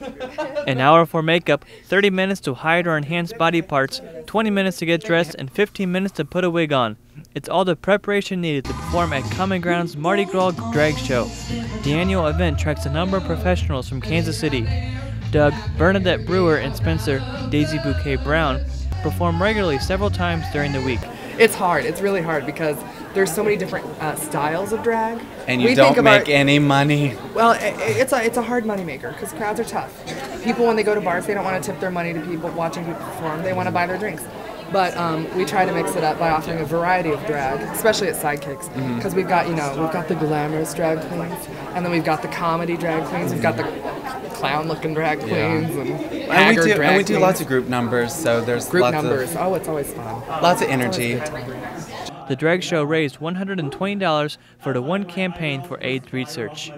An hour for makeup, 30 minutes to hide or enhance body parts, 20 minutes to get dressed, and 15 minutes to put a wig on. It's all the preparation needed to perform at Common Ground's Mardi Gras Drag Show. The annual event tracks a number of professionals from Kansas City. Doug, Bernadette Brewer, and Spencer Daisy Bouquet Brown perform regularly several times during the week. It's hard. It's really hard because there's so many different uh, styles of drag. And you We don't think make our- any money. Well, i- i- it's a it's a hard moneymaker because crowds are tough. People when they go to bars, they don't want to tip their money to people watching people perform. They want to buy their drinks. But um, we try to mix it up by offering a variety of drag, especially at Sidekicks, Mm-hmm. because we've got you know we've got the glamorous drag queens, and then we've got the comedy drag queens, we've got the clown-looking drag queens, and And we do, drag and we do lots of group numbers, so there's group lots numbers. Oh, it's always fun. lots of energy. The drag show raised $120 for the One campaign for AIDS research.